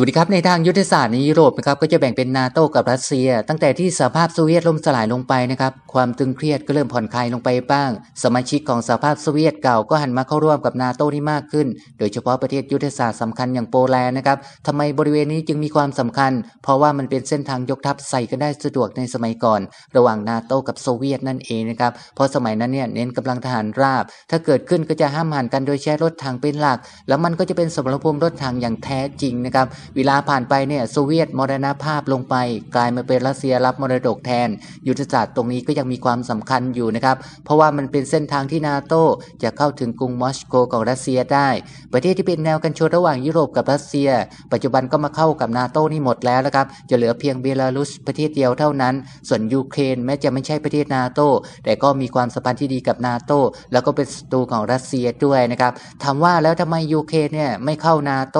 วัสดีครับในทางยุทธศาสตร์ในยุโรปนะครับก็จะแบ่งเป็นนาโตกับรัสเซีย ตั้งแต่ที่สหภาพโซเวียตล่มสลายลงไปนะครับความตึงเครียดก็เริ่มผ่อนคลายลงไปบ้าง สมาชิกของสหภาพโซเวียตเก่าก็หันมาเข้าร่วมกับนาโตที่มากขึ้น โดยเฉพาะประเทศยุทธศาสตร์สำคัญอย่างโปแลนด์นะครับทำไมบริเวณนี้จึงมีความสำคัญ เพราะว่ามันเป็นเส้นทางยกทัพใส่กันได้สะดวกในสมัยก่อน ระหว่างนาโตกับโซเวียตนั่นเองนะครับเพราะสมัยนั้นเนี่ยเน้นกำลังทหารราบ ถ้าเกิดขึ้นก็จะห้ามหันกันโดยใช้รถถังเป็นหลัก แล้วมันก็จะเป็นสมรภูมิรถถังอย่างแท้จริงนะครับเวลาผ่านไปเนี่ยโซเวียตมรณภาพลงไป กลายมาเป็นรัสเซียรับมรดกแทน ยุทธศาสตร์ตรงนี้ก็ยังมีความสำคัญอยู่นะครับ เพราะว่ามันเป็นเส้นทางที่นาโตจะเข้าถึงกรุงมอสโกของรัสเซียได้ ประเทศที่เป็นแนวกันชนระหว่างยุโรปกับรัสเซีย ปัจจุบันก็มาเข้ากับนาโตนี่หมดแล้วนะครับจะเหลือเพียงเบลารุสประเทศเดียวเท่านั้น ส่วนยูเครนแม้จะไม่ใช่ประเทศนาโตแต่ก็มีความสัมพันธ์ที่ดีกับนาโตแล้วก็เป็นศัตรูของรัสเซียด้วยนะครับถามว่าแล้วทำไมยูเครนเนี่ยไม่เข้านาโต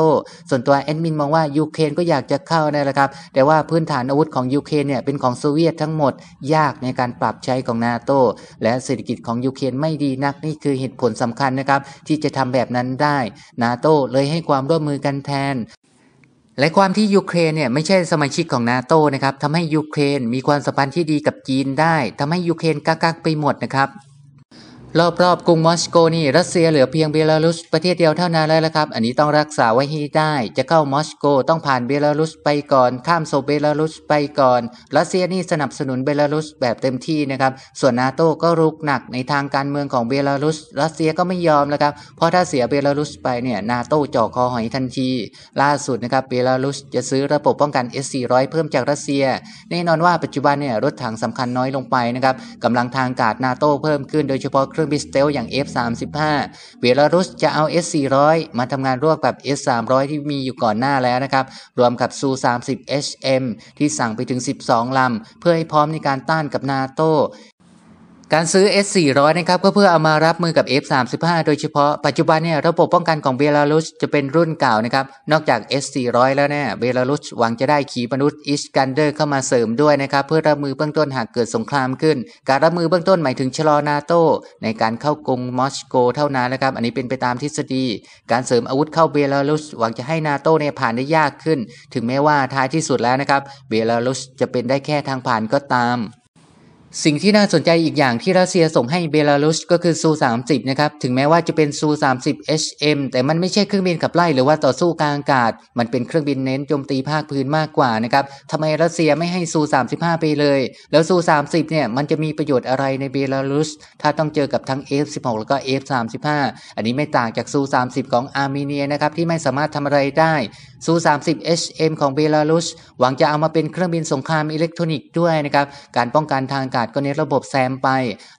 ส่วนตัวแอดมินมองว่ายูเครนก็อยากจะเข้านั่นแหละครับ แต่ว่าพื้นฐานอาวุธของยูเครนเนี่ยเป็นของโซเวียตทั้งหมดยากในการปรับใช้ของนาโตและเศรษฐกิจของยูเครนไม่ดีนักนี่คือเหตุผลสำคัญนะครับ ที่จะทำแบบนั้นได้นาโตเลยให้ความร่วมมือกันแทนและความที่ยูเครนเนี่ยไม่ใช่สมาชิกของนาโตนะครับทำให้ยูเครนมีความสัมพันธ์ที่ดีกับจีนได้ทำให้ยูเครนกั๊กๆไปหมดนะครับ รอบๆกรุงมอสโกนี่รัสเซียเหลือเพียงเบลารุสประเทศเดียวเท่านั้นแล้วละครับ อันนี้ต้องรักษาไว้ให้ได้ จะเข้ามอสโกต้องผ่านเบลารุสไปก่อน ข้ามโซเบลารุสไปก่อน รัสเซียนี่สนับสนุนเบลารุสแบบเต็มที่นะครับ ส่วนนาโต้ก็รุกหนักในทางการเมืองของเบลารุส รัสเซียก็ไม่ยอมแล้วครับ เพราะถ้าเสียเบลารุสไปเนี่ยนาโต้จ่อคอหอยทันที ล่าสุดนะครับเบลารุสจะซื้อระบบป้องกัน S400 เพิ่มจากรัสเซีย แน่นอนว่าปัจจุบันเนี่ยรถถังสำคัญน้อยลงไปนะครับกำลังทางอากาศนาโต้เพิ่มขึ้นโดยเฉพาะเครื่องบิน stealth อย่าง F35 เบลารุสจะเอา S400 มาทำงานร่วมกับ S300 ที่มีอยู่ก่อนหน้าแล้วนะครับ รวมกับซู30 HM ที่สั่งไปถึง 12 ลำ เพื่อให้พร้อมในการต้านกับนาโต การซื้อ S400 นะครับก็เพื่อเอามารับมือกับ F35 โดยเฉพาะปัจจุบันเนี่ยระบบป้องกันของเบลารุสจะเป็นรุ่นเก่านะครับ นอกจาก S400 แล้วเนี่ยเบลารุสหวังจะได้ขีปนาวุธอิสกันเดอร์เข้ามาเสริมด้วยนะครับ เพื่อรับมือเบื้องต้นหากเกิดสงครามขึ้น การรับมือเบื้องต้นหมายถึงชะลอนาโตในการเข้ากรุงมอสโกเท่านั้นนะครับ อันนี้เป็นไปตามทฤษฎี การเสริมอาวุธเข้าเบลารุสหวังจะให้นาโตเนี่ยผ่านได้ยากขึ้น ถึงแม้ว่าท้ายที่สุดแล้วนะครับเบลารุสจะเป็นได้แค่ทางผ่านก็ตาม สิ่งที่น่าสนใจอีกอย่างที่รัสเซียส่งให้เบลารุสก็คือซู 30 นะครับ ถึงแม้ว่าจะเป็นซู 30 HM แต่มันไม่ใช่เครื่องบินขับไล่หรือว่าต่อสู้กลางอากาศ มันเป็นเครื่องบินเน้นโจมตีภาคพื้นมากกว่านะครับทำไมรัสเซียไม่ให้ซู 35 ไปเลย แล้วซู 30 เนี่ยมันจะมีประโยชน์อะไรในเบลารุส ถ้าต้องเจอกับทั้ง F16 แล้วก็ F35 อันนี้ไม่ต่างจากซู 30 ของอาร์เมเนียนะครับที่ไม่สามารถทำอะไรได้ซู 30 SM ของเบลารุสหวังจะเอามาเป็นเครื่องบินสงครามอิเล็กทรอนิกส์ด้วยนะครับ การป้องกันทางอากาศก็เน้นระบบ SAM ไป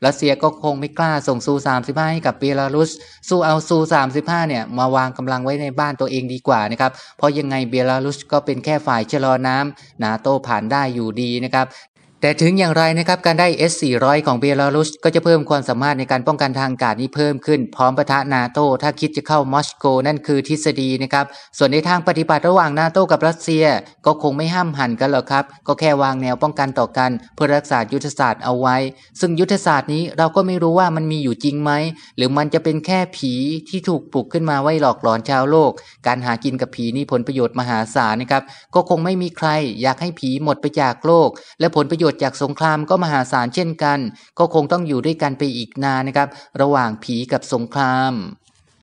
รัสเซียก็คงไม่กล้าส่งซู 35 ให้กับเบลารุส สู้เอาซู 35 เนี่ย มาวางกำลังไว้ในบ้านตัวเองดีกว่านะครับ เพราะยังไงเบลารุสก็เป็นแค่ฝ่ายชะลอน้ำนาโตผ่านได้อยู่ดีนะครับ แต่ถึงอย่างไรนะครับการได้ S400 ของเบลารุสก็จะเพิ่มความสามารถในการป้องกันทางอากาศนี้เพิ่มขึ้น พร้อมประทะนาโตถ้าคิดจะเข้ามอสโก นั่นคือทฤษฎีนะครับ ส่วนในทางปฏิบัติระหว่างนาโตกับรัสเซีย ก็คงไม่ห้ามหันกันหรอกครับ ก็แค่วางแนวป้องกันต่อกัน เพื่อรักษายุทธศาสตร์เอาไว้ ซึ่งยุทธศาสตร์นี้เราก็ไม่รู้ว่ามันมีอยู่จริงไหมหรือมันจะเป็นแค่ผีที่ถูกปลุกขึ้นมาไว้หลอกหลอนชาวโลก การหากินกับผีนี่ผลประโยชน์มหาศาลนะครับก็คงไม่มีใครอยากให้ผีหมดไปจากโลก และผลประโยชนชน์จากสงครามก็มหาศาลเช่นกัน ก็คงต้องอยู่ด้วยกันไปอีกนานนะครับ ระหว่างผีกับสงคราม